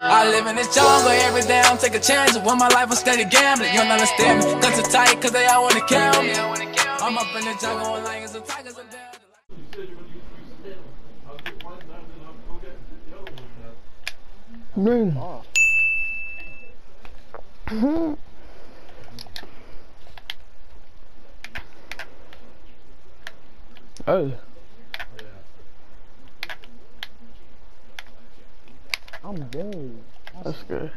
I live in this jungle every day. I'm taking chances. chance. When my life was steady gambling, you don't understand me. Guns are tight, cause they all wanna kill me. I'm up in the jungle with lions and tigers and bears. Bring. oh. I'm good. That's good.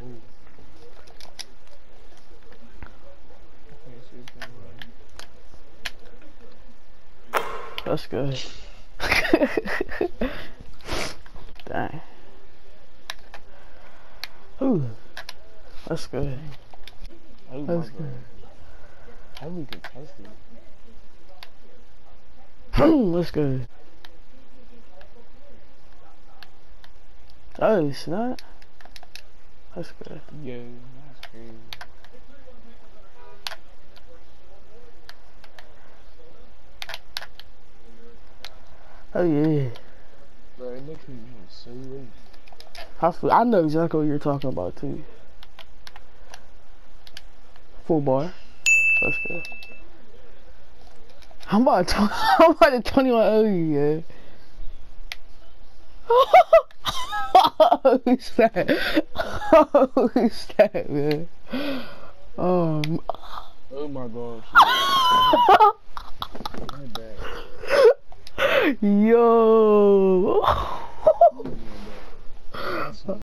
That's good. Dang. Ooh. That's good. Oh That's god. good. Heavily contested. That's good. Oh, it's not. That's good. Yo, that's crazy. Oh yeah. Bro, it makes me so late. I, I know exactly what you're talking about too. Full bar. That's good. I'm about to, I'm about to 21 OU, yeah. oh, snap. Oh, snap, man. Um, Oh my gosh. My bad. yo.